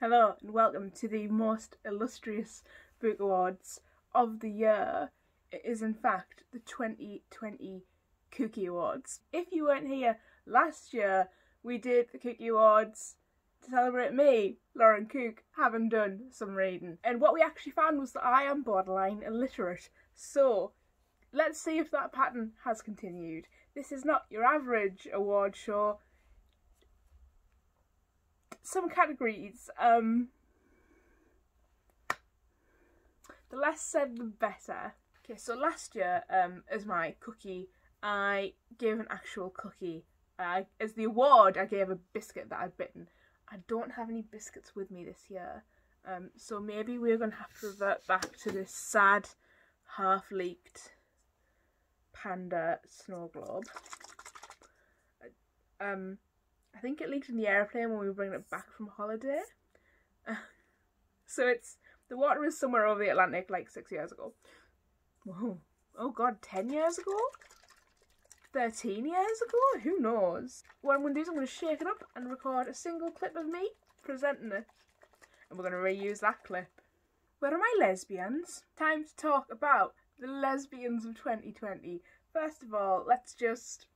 Hello and welcome to the most illustrious book awards of the year. It is in fact the 2020 Cookie Awards. If you weren't here last year, we did the Cookie Awards to celebrate me, Lauren Cook, having done some reading. And what we actually found was that I am borderline illiterate. So let's see if that pattern has continued. This is not your average award show some categories. Um, the less said, the better. Okay, so last year, um, as my cookie, I gave an actual cookie. Uh, as the award, I gave a biscuit that I'd bitten. I don't have any biscuits with me this year, um, so maybe we're going to have to revert back to this sad, half-leaked panda snow globe. Um, I think it leaked in the airplane when we were bringing it back from holiday. so it's the water is somewhere over the Atlantic like six years ago. Whoa. Oh god, 10 years ago? 13 years ago? Who knows? What I'm going to do is I'm going to shake it up and record a single clip of me presenting it. And we're going to reuse that clip. Where are my lesbians? Time to talk about the lesbians of 2020. First of all, let's just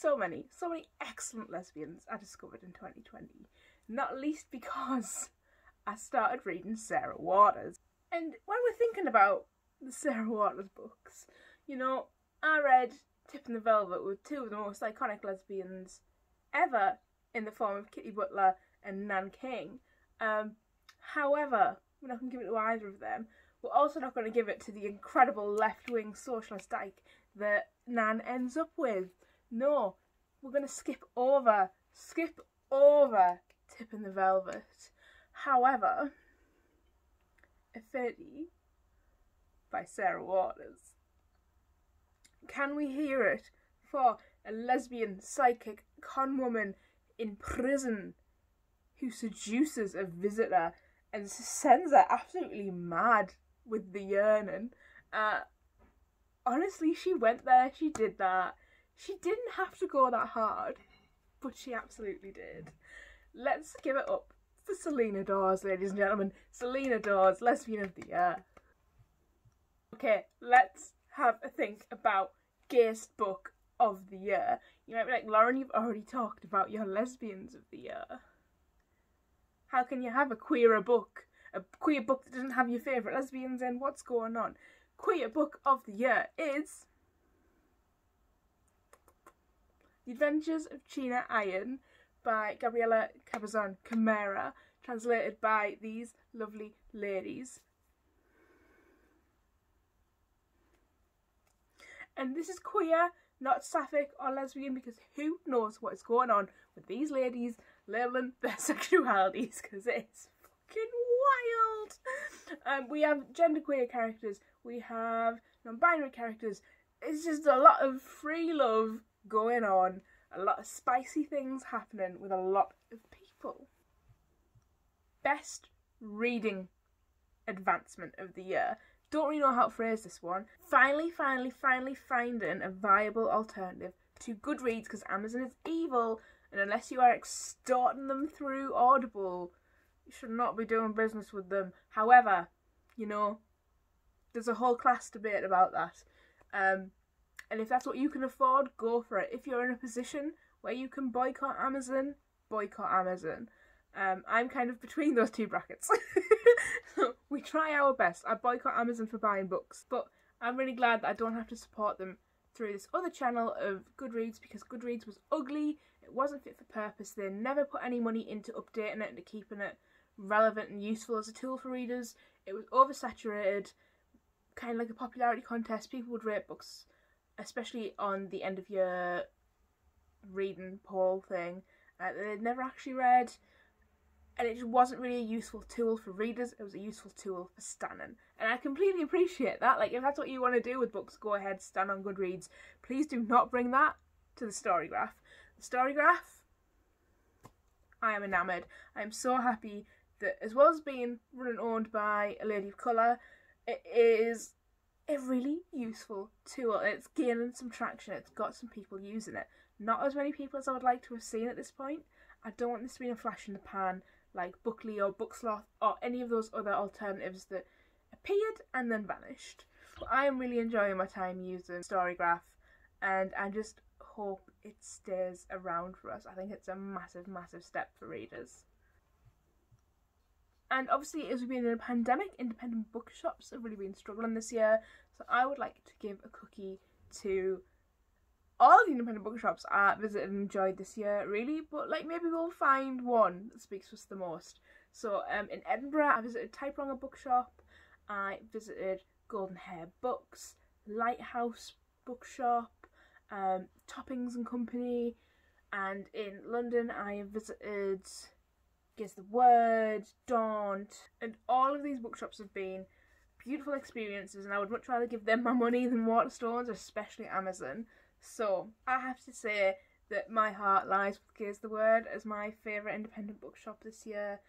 so many, so many excellent lesbians I discovered in 2020. Not least because I started reading Sarah Waters. And when we're thinking about the Sarah Waters books, you know, I read Tipping the Velvet with two of the most iconic lesbians ever in the form of Kitty Butler and Nan King. Um, however, we're not going to give it to either of them. We're also not going to give it to the incredible left wing socialist dyke that Nan ends up with. No, we're going to skip over, skip over Tipping the Velvet. However, Affinity by Sarah Waters. Can we hear it for a lesbian psychic con woman in prison who seduces a visitor and sends her absolutely mad with the yearning? Uh, honestly, she went there, she did that. She didn't have to go that hard, but she absolutely did. Let's give it up for Selina Dawes, ladies and gentlemen. Selina Dawes, Lesbian of the Year. Okay, let's have a think about Gayest Book of the Year. You might be like, Lauren, you've already talked about your Lesbians of the Year. How can you have a queerer book? A queer book that doesn't have your favourite lesbians in? What's going on? Queer Book of the Year is The Adventures of China Iron by Gabriela Cabezon Camara, translated by these lovely ladies. And this is queer, not sapphic or lesbian, because who knows what is going on with these ladies labelling their sexualities, because it's fucking wild. Um, we have genderqueer characters, we have non-binary characters. It's just a lot of free love going on, a lot of spicy things happening with a lot of people. Best reading advancement of the year. Don't really know how to phrase this one. Finally, finally, finally finding a viable alternative to Goodreads because Amazon is evil and unless you are extorting them through Audible, you should not be doing business with them. However, you know, there's a whole class debate about that. Um, and if that's what you can afford, go for it. If you're in a position where you can boycott Amazon, boycott Amazon. Um, I'm kind of between those two brackets. we try our best. I boycott Amazon for buying books, but I'm really glad that I don't have to support them through this other channel of Goodreads because Goodreads was ugly. It wasn't fit for purpose. They never put any money into updating it and keeping it relevant and useful as a tool for readers. It was oversaturated, kind of like a popularity contest. People would rate books especially on the end of your reading poll thing uh, they'd never actually read. And it just wasn't really a useful tool for readers it was a useful tool for stanning and i completely appreciate that. Like if that's what you want to do with books go ahead stand on goodreads. Please do not bring that to the storygraph. The storygraph i am enamored i'm so happy that as well as being run and owned by a lady of colour it is a really useful tool. It's gaining some traction. It's got some people using it. Not as many people as I would like to have seen at this point. I don't want this to be a flash in the pan like Bookly or Booksloth or any of those other alternatives that appeared and then vanished. But I am really enjoying my time using Storygraph and I just hope it stays around for us. I think it's a massive, massive step for readers. And obviously, as we've been in a pandemic, independent bookshops have really been struggling this year. So I would like to give a cookie to all the independent bookshops I visited and enjoyed this year, really. But like maybe we'll find one that speaks to us the most. So um, in Edinburgh, I visited Typewriter Bookshop. I visited Golden Hare Books, Lighthouse Bookshop, um, Toppings and Company, and in London I visited Gay's the Word, Daunt, and all of these bookshops have been beautiful experiences, and I would much rather give them my money than Waterstones, especially Amazon. So I have to say that my heart lies with Gay's the Word as my favourite independent bookshop this year.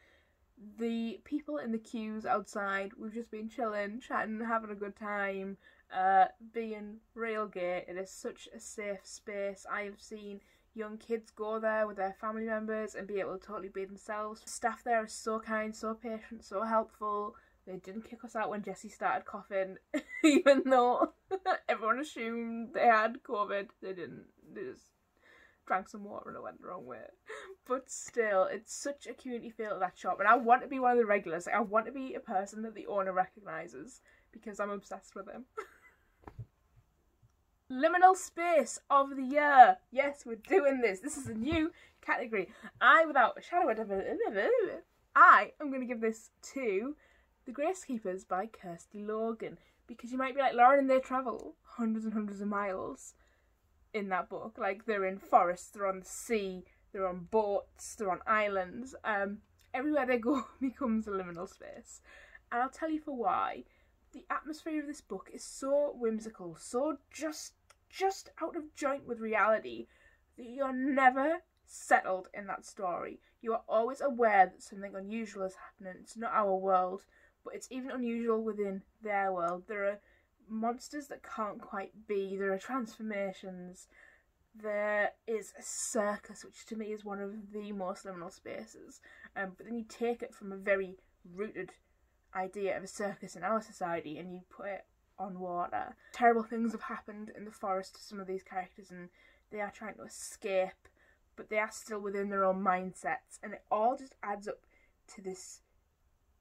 The people in the queues outside, we've just been chilling, chatting, having a good time, uh, being real gay. It is such a safe space. I have seen young kids go there with their family members and be able to totally be themselves. Staff there are so kind, so patient, so helpful. They didn't kick us out when Jesse started coughing, even though everyone assumed they had COVID. They didn't. They just drank some water and it went the wrong way. But still, it's such a community feel at that shop, and I want to be one of the regulars. Like, I want to be a person that the owner recognises because I'm obsessed with him. Liminal space of the year. Yes, we're doing this. This is a new category. I, without a shadow of a I am going to give this to The Gracekeepers by Kirsty Logan. Because you might be like, Lauren and they travel hundreds and hundreds of miles in that book. Like, they're in forests, they're on the sea, they're on boats, they're on islands. Um, everywhere they go becomes a liminal space. And I'll tell you for why. The atmosphere of this book is so whimsical, so just just out of joint with reality that you're never settled in that story. You are always aware that something unusual is happening. It's not our world, but it's even unusual within their world. There are monsters that can't quite be, there are transformations. There is a circus, which to me is one of the most liminal spaces. Um, but then you take it from a very rooted idea of a circus in our society and you put it on water. Terrible things have happened in the forest to some of these characters and they are trying to escape, but they are still within their own mindsets, and it all just adds up to this,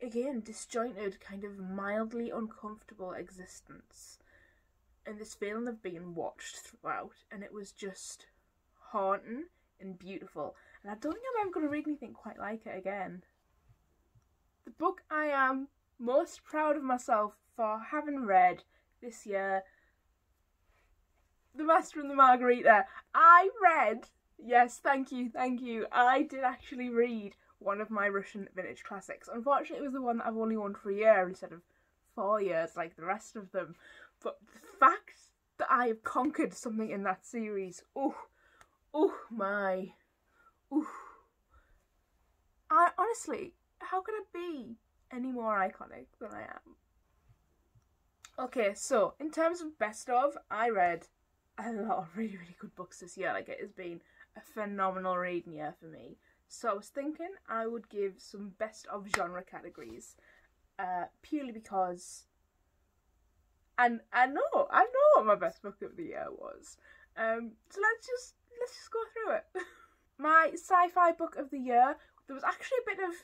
again, disjointed, kind of mildly uncomfortable existence. And this feeling of being watched throughout, and it was just haunting and beautiful. And I don't think I'm ever going to read anything quite like it again. The book I am most proud of myself for having read this year The Master and the Margarita. I read, yes, thank you, thank you. I did actually read one of my Russian vintage classics. Unfortunately, it was the one that I've only owned for a year instead of four years like the rest of them. But the fact that I have conquered something in that series, oh, oh my, oh. I honestly, how could it be any more iconic than I am? Okay, so in terms of best of, I read a lot of really, really good books this year. Like it has been a phenomenal reading year for me. So I was thinking I would give some best of genre categories, uh, purely because, and I know, I know what my best book of the year was. Um, so let's just let's just go through it. my sci-fi book of the year. There was actually a bit of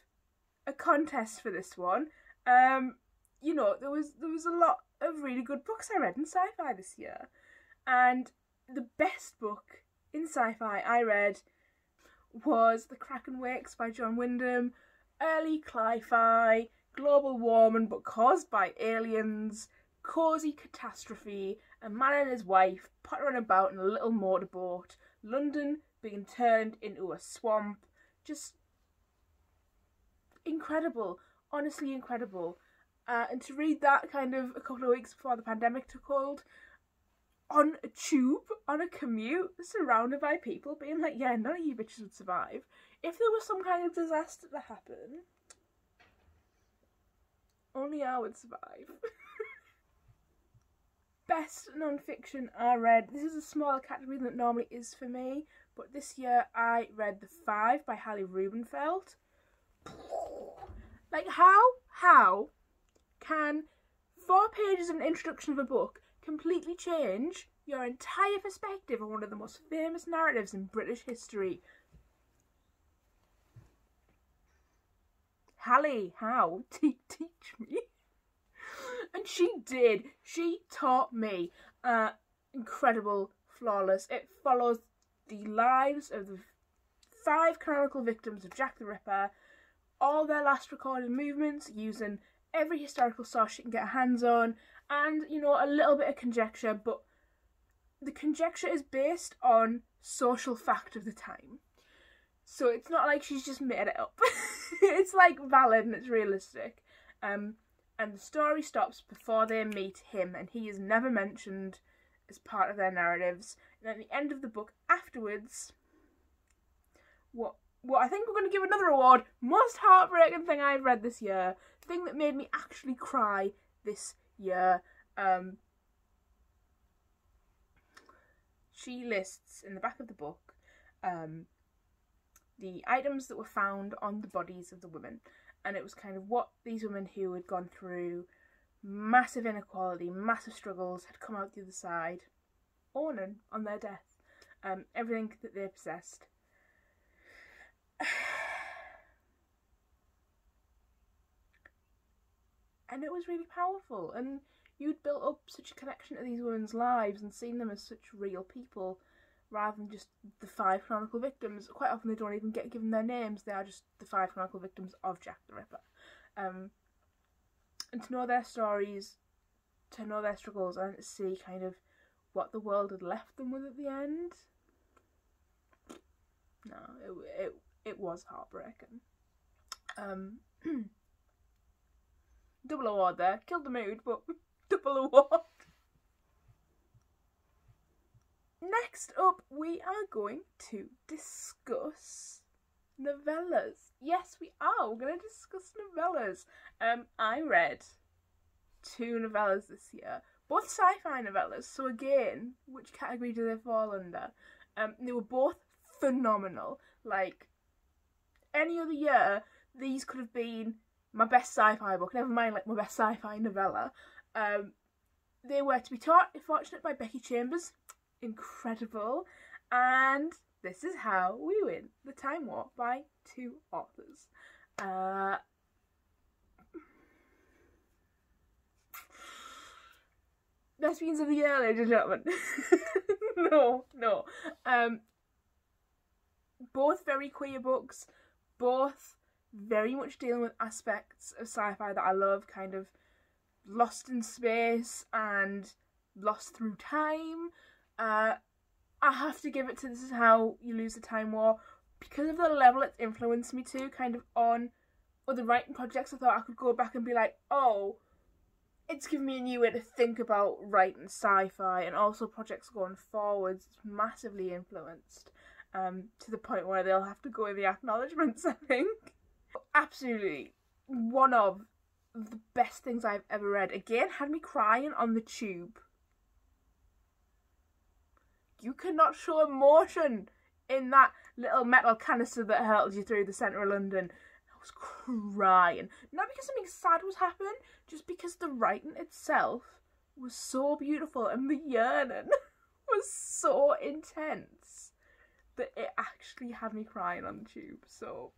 a contest for this one. Um, you know, there was there was a lot of really good books I read in sci-fi this year. And the best book in sci-fi I read was The Kraken Wakes by John Wyndham, early cli-fi, global warming but caused by aliens, cosy catastrophe, a man and his wife pottering about in a little motorboat, London being turned into a swamp. Just incredible, honestly incredible. Uh, and to read that kind of a couple of weeks before the pandemic took hold, on a tube, on a commute, surrounded by people being like, yeah, none of you bitches would survive. If there was some kind of disaster to happen, only I would survive. Best non-fiction I read. This is a smaller category than it normally is for me, but this year I read The Five by Hallie Rubenhold. Like, how, how can four pages of an introduction of a book completely change your entire perspective on one of the most famous narratives in British history? Hallie, how? Te- teach me. And she did. She taught me. Uh, incredible, flawless. It follows the lives of the five canonical victims of Jack the Ripper, all their last recorded movements using every historical source she can get her hands on, and you know, a little bit of conjecture, but the conjecture is based on social fact of the time. So it's not like she's just made it up. it's like valid and it's realistic. Um, and the story stops before they meet him, and he is never mentioned as part of their narratives. And at the end of the book, afterwards, what what I think we're going to give another award: most heartbreaking thing I've read this year, thing that made me actually cry this year. Um, she lists in the back of the book um, the items that were found on the bodies of the women, and it was kind of what these women who had gone through massive inequality, massive struggles, had come out the other side, owning on their death, um, everything that they possessed. And it was really powerful, and you'd built up such a connection to these women's lives and seen them as such real people rather than just the five canonical victims. Quite often they don't even get given their names, they are just the five canonical victims of Jack the Ripper. Um, and to know their stories, to know their struggles, and to see kind of what the world had left them with at the end. No, it it it was heartbreaking. Um, double award there, killed the mood, but double award. Next up, we are going to discuss novellas. Yes, we are. We're going to discuss novellas. Um, I read two novellas this year, both sci-fi novellas. So again, which category do they fall under? Um, they were both phenomenal. Like any other year, these could have been my best sci-fi book. Never mind, like my best sci-fi novella. Um, they were to be taught, fortunate by Becky Chambers, incredible. And this is how we win the Time War by two authors. Uh, Lesbians of the Year, ladies and gentlemen. no, no. Um, both very queer books, both very much dealing with aspects of sci-fi that I love, kind of lost in space and lost through time. Uh, I have to give it to This Is How You Lose the Time War because of the level it's influenced me to, kind of on other writing projects. I thought I could go back and be like, oh, it's given me a new way to think about writing sci-fi and also projects going forwards. It's massively influenced um, to the point where they'll have to go in the acknowledgements. I think absolutely one of the best things I've ever read. Again, had me crying on the tube you cannot show emotion in that little metal canister that held you through the centre of London. I was crying. Not because something sad was happening, just because the writing itself was so beautiful and the yearning was so intense that it actually had me crying on the tube. So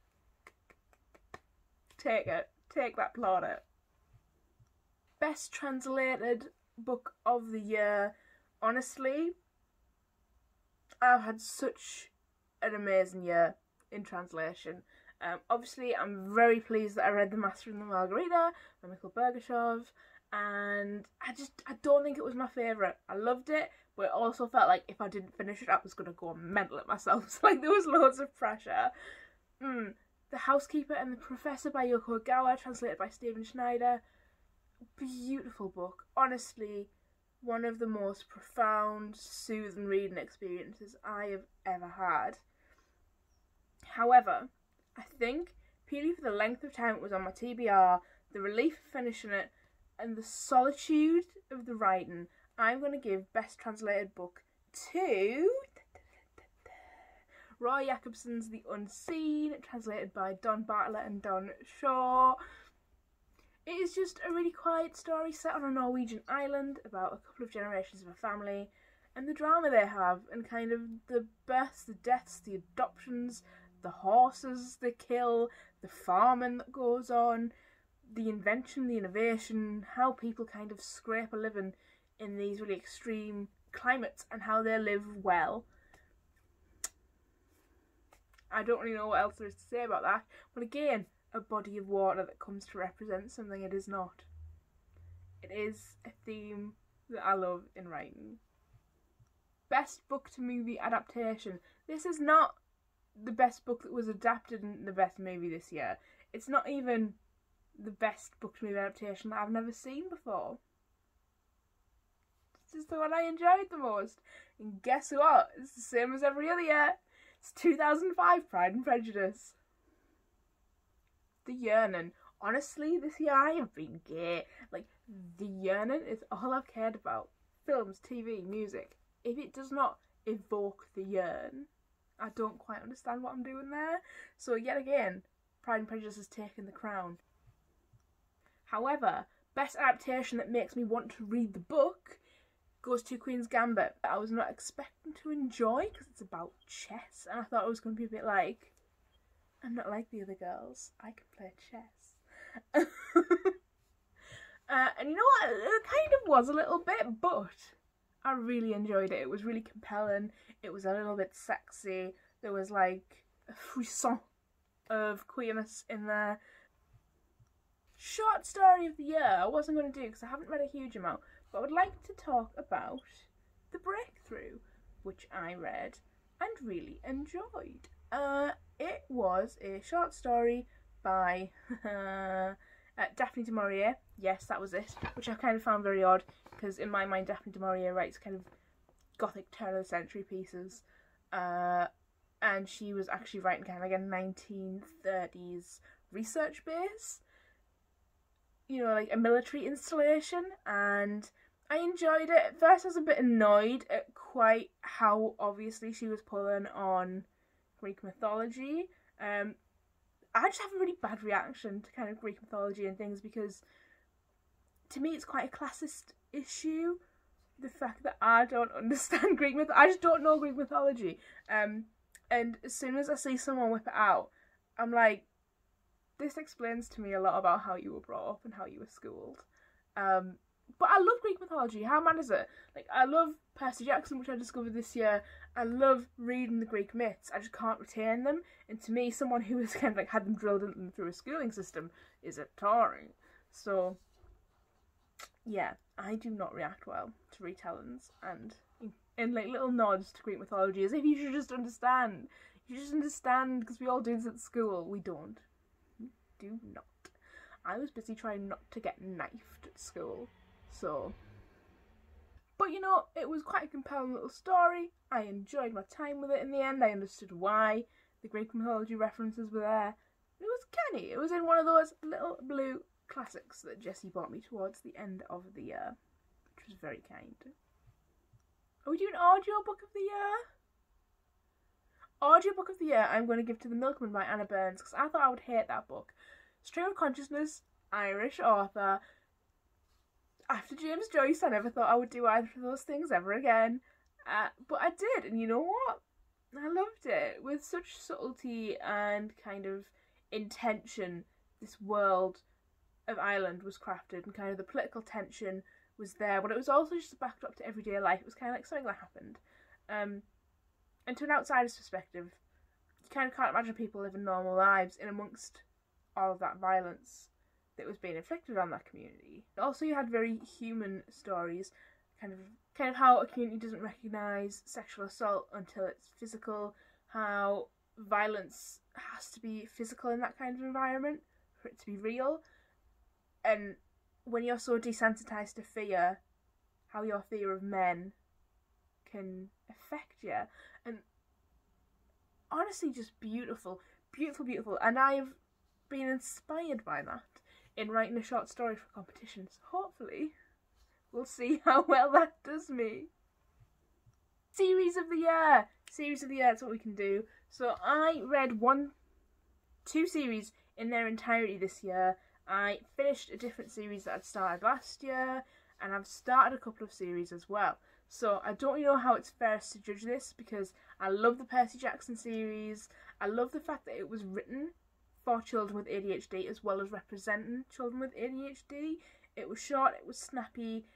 take it. Take that planet. Best translated book of the year. Honestly, I've had such an amazing year in translation. Um, obviously, I'm very pleased that I read The Master and the Margarita by Mikhail Bulgakov, and I just I don't think it was my favourite. I loved it, but it also felt like if I didn't finish it, I was gonna go mental at myself. So, like there was loads of pressure. Mm. The Housekeeper and the Professor by Yoko Ogawa, translated by Stephen Snyder. Beautiful book. Honestly, one of the most profound, soothing reading experiences I have ever had. However, I think purely for the length of time it was on my TBR, the relief of finishing it, and the solitude of the writing, I'm going to give Best Translated Book to Roy Jacobsen's The Unseen, translated by Don Bartlett and Don Shaw. It is just a really quiet story set on a Norwegian island about a couple of generations of a family and the drama they have, and kind of the births, the deaths, the adoptions, the horses they kill, the farming that goes on, the invention, the innovation, how people kind of scrape a living in these really extreme climates and how they live well. I don't really know what else there is to say about that, but again, a body of water that comes to represent something it is not. It is a theme that I love in writing. Best book to movie adaptation. This is not the best book that was adapted in the best movie this year. It's not even the best book to movie adaptation that I've never seen before. This is the one I enjoyed the most. And guess what? It's the same as every other year. It's 2005 Pride and Prejudice. The Yearning. Honestly, this year I have been gay. Like, The Yearning is all I've cared about. Films, TV, music. If it does not evoke the yearn, I don't quite understand what I'm doing there. So, yet again, Pride and Prejudice has taken the crown. However, best adaptation that makes me want to read the book goes to Queen's Gambit. I was not expecting to enjoy because it's about chess, and I thought it was going to be a bit like, I'm not like the other girls. I can play chess. uh, and you know what? It kind of was a little bit, but I really enjoyed it. It was really compelling. It was a little bit sexy. There was like a frisson of queerness in there. Short story of the year. I wasn't going to do because I haven't read a huge amount, but I would like to talk about The Breakthrough, which I read and really enjoyed. Uh, it was a short story by uh, Daphne du Maurier. Yes, that was it, which I kind of found very odd because in my mind, Daphne du Maurier writes kind of gothic turn of the century pieces. Uh, and she was actually writing kind of like a 1930s research base you know, like a military installation, and I enjoyed it. At first, I was a bit annoyed at quite how obviously she was pulling on Greek mythology. Um, I just have a really bad reaction to kind of Greek mythology and things because to me it's quite a classist issue. The fact that I don't understand Greek myth, I just don't know Greek mythology. Um, and as soon as I see someone whip it out, I'm like, this explains to me a lot about how you were brought up and how you were schooled. Um, but I love Greek mythology. How mad is it? Like I love Percy Jackson, which I discovered this year. I love reading the Greek myths. I just can't retain them. And to me, someone who has kind of like had them drilled into them through a schooling system is a Tory. So yeah, I do not react well to retellings and in like little nods to Greek mythology as if you should just understand. You just understand because we all do this at school. We don't do not. I was busy trying not to get knifed at school, so. But you know, it was quite a compelling little story. I enjoyed my time with it in the end. I understood why the Greek mythology references were there. It was canny. It was in one of those little blue classics that Jessie bought me towards the end of the year, which was very kind. Are we doing audio book of the year? Audiobook of the year I'm going to give to The Milkman by Anna Burns because I thought I would hate that book. Stream of Consciousness, Irish author. After James Joyce, I never thought I would do either of those things ever again. Uh, but I did, and you know what? I loved it. With such subtlety and kind of intention, this world of Ireland was crafted, and kind of the political tension was there, but it was also just a backdrop to everyday life. It was kind of like something that happened. Um, and to an outsider's perspective, you kind of can't imagine people living normal lives in amongst all of that violence that was being inflicted on that community. Also, you had very human stories, kind of kind of how a community doesn't recognise sexual assault until it's physical, how violence has to be physical in that kind of environment for it to be real, and when you're so desensitized to fear, how your fear of men can affect you. Honestly, just beautiful, beautiful, beautiful. And I've been inspired by that in writing a short story for competitions. Hopefully, we'll see how well that does me. Series of the year! Series of the year, that's what we can do. So I read one, two series in their entirety this year. I finished a different series that I'd started last year, and I've started a couple of series as well. So I don't know how it's fairest to judge this because I love the Percy Jackson series. I love the fact that it was written for children with ADHD as well as representing children with ADHD. It was short, it was snappy,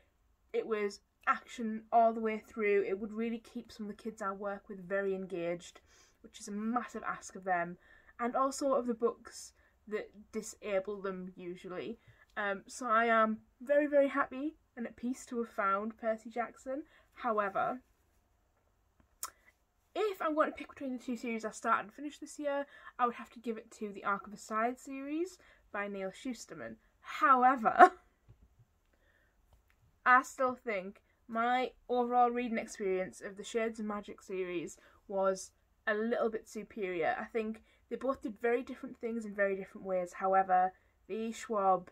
it was action all the way through. It would really keep some of the kids I work with very engaged, which is a massive ask of them, and also of the books that disable them usually. Um, so I am very, very happy and at peace to have found Percy Jackson. However, if I'm going to pick between the two series I started and finished this year, I would have to give it to the Arc of a Scythe series by Neal Shusterman. However, I still think my overall reading experience of the Shades of Magic series was a little bit superior. I think they both did very different things in very different ways. However, V. Schwab,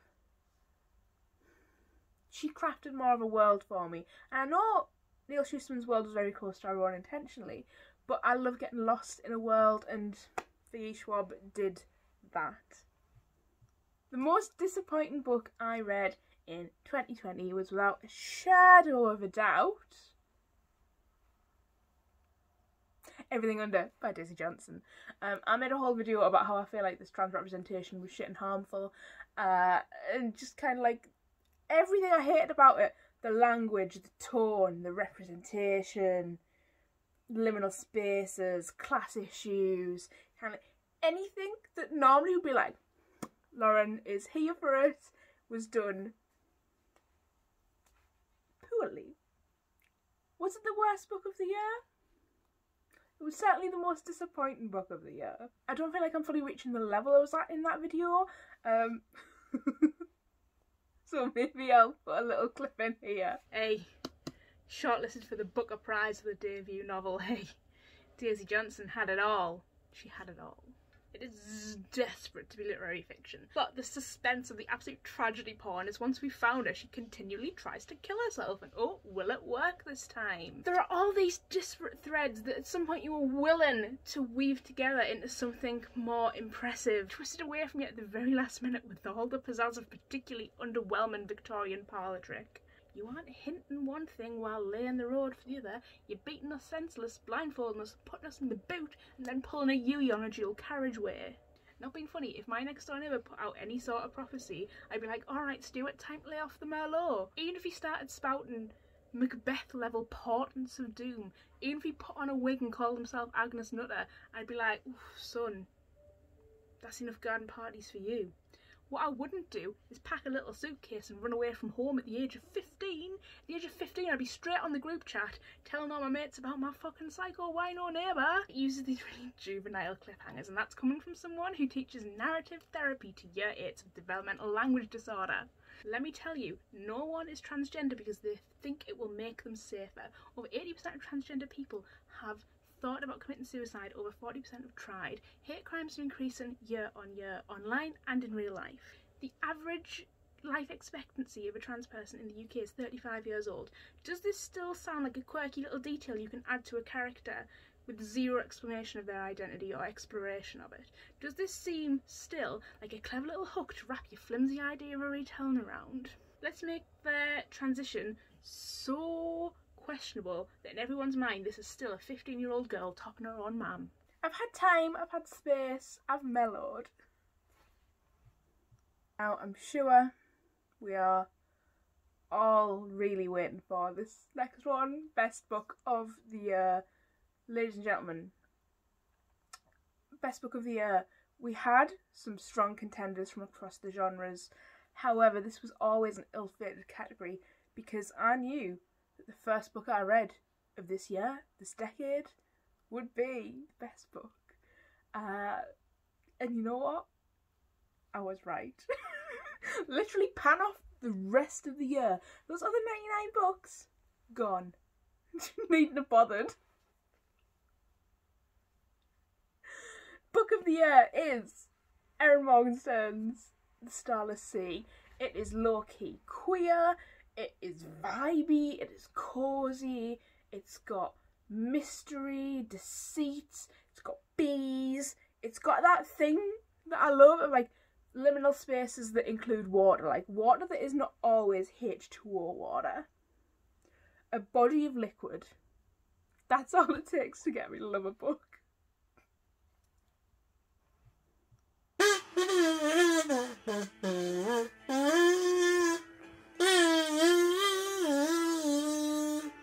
she crafted more of a world for me. And I know Neal Shusterman's world was very close to our own intentionally, but I love getting lost in a world, and V. Schwab did that. The most disappointing book I read in 2020 was without a shadow of a doubt Everything Under by Daisy Johnson. Um, I made a whole video about how I feel like this trans representation was shit and harmful, uh, and just kind of like everything I hated about it the language, the tone, the representation, liminal spaces, class issues, kind of anything that normally would be like, Lauren is here for it, was done poorly. Was it the worst book of the year? It was certainly the most disappointing book of the year. I don't feel like I'm fully reaching the level I was at in that video. Um, so maybe I'll put a little clip in here. Hey, shortlisted for the Booker Prize for the debut novel. Hey, Daisy Johnson had it all. She had it all. It is desperate to be literary fiction. But the suspense of the absolute tragedy porn is once we found her, she continually tries to kill herself. And oh, will it work this time? There are all these disparate threads that at some point you were willing to weave together into something more impressive, twisted away from you at the very last minute with all the pizzazz of particularly underwhelming Victorian parlour trick. You aren't hinting one thing while laying the road for the other. You're beating us senseless, blindfolding us, putting us in the boot, and then pulling a Yui on a dual carriageway. Not being funny, if my next door neighbour put out any sort of prophecy, I'd be like, alright Stuart, time to lay off the Merlot. Even if he started spouting Macbeth level portents of doom, even if he put on a wig and called himself Agnes Nutter, I'd be like, son, that's enough garden parties for you. What I wouldn't do is pack a little suitcase and run away from home at the age of 15. At the age of 15, I'd be straight on the group chat telling all my mates about my fucking psycho wino neighbour. It uses these really juvenile cliffhangers, and that's coming from someone who teaches narrative therapy to year 8s with developmental language disorder. Let me tell you, no one is transgender because they think it will make them safer. Over 80% of transgender people have thought about committing suicide, over 40% have tried. Hate crimes are increasing year on year, online and in real life. The average life expectancy of a trans person in the UK is 35 years old. Does this still sound like a quirky little detail you can add to a character with zero explanation of their identity or exploration of it? Does this seem still like a clever little hook to wrap your flimsy idea of a retelling around? Let's make the transition so questionable that in everyone's mind this is still a 15 year old girl topping her own mum. I've had time, I've had space, I've mellowed. Now I'm sure we are all really waiting for this next one. Best book of the year. Ladies and gentlemen, best book of the year. We had some strong contenders from across the genres. However, this was always an ill-fated category because I knew the first book I read of this year, this decade, would be the best book. Uh, and you know what? I was right. Literally pan off the rest of the year. Those other 99 books, gone. Needn't have bothered. Book of the year is Erin Morgenstern's The Starless Sea. It is low-key queer, it is vibey, it is cozy, it's got mystery, deceit, it's got bees, it's got that thing that I love of like liminal spaces that include water, like water that is not always H2O water. A body of liquid. That's all it takes to get me to love a book.